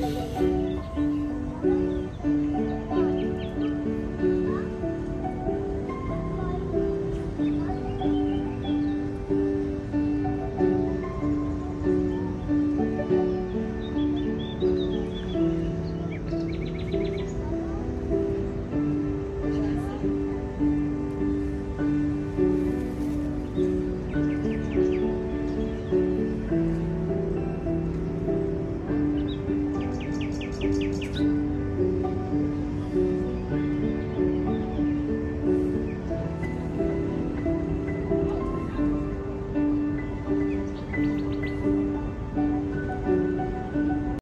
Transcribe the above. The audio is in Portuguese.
Música Música